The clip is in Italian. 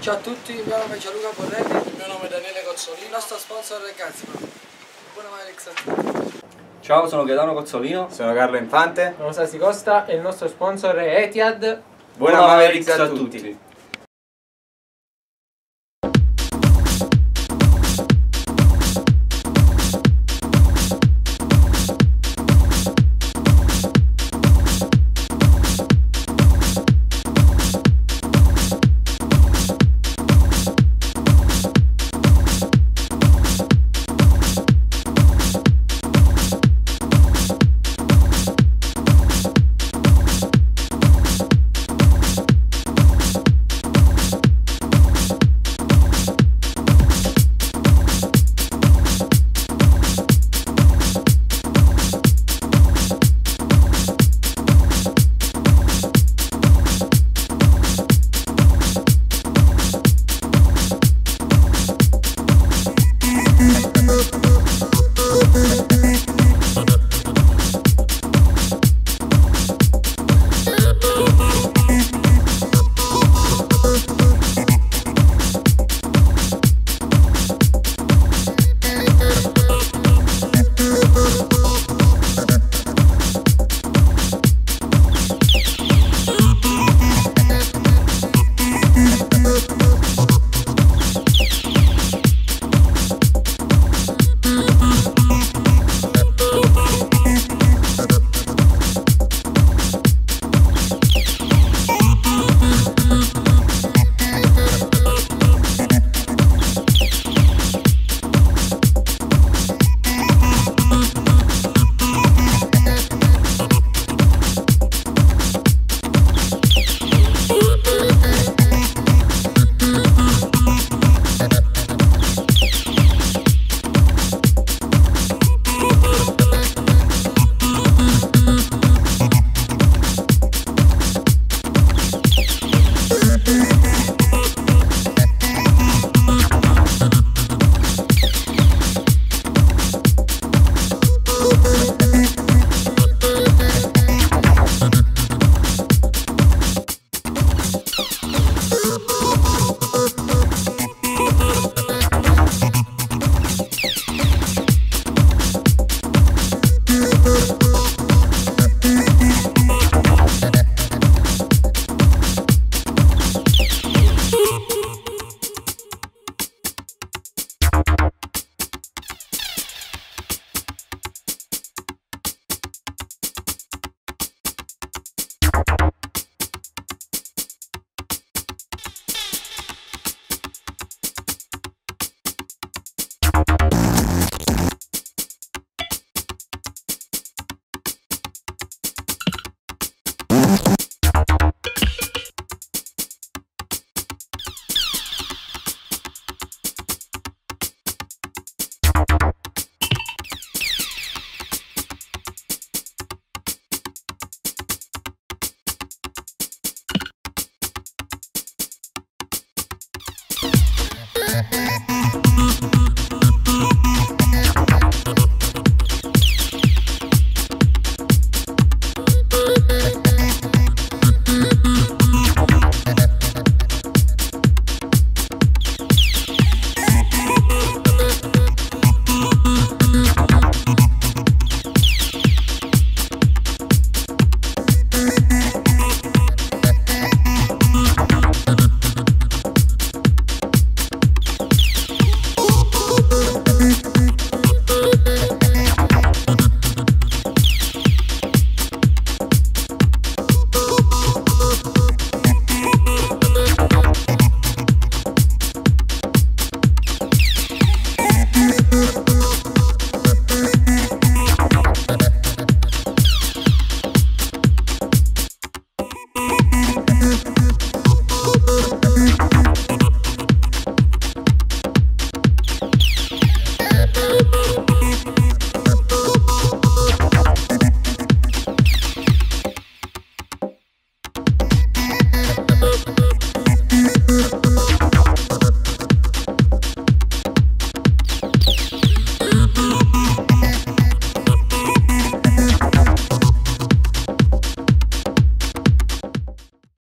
Ciao a tutti, il mio nome è Gianluca Borrelli, Il mio nome è Daniele Cozzolino. il nostro sponsor è Gazzman. Buona Alex. Ciao, sono Gaetano Cozzolino. Sono Carlo Infante. Sono Sasi Costa e il nostro sponsor è Etihad. Buona Mavericks a tutti.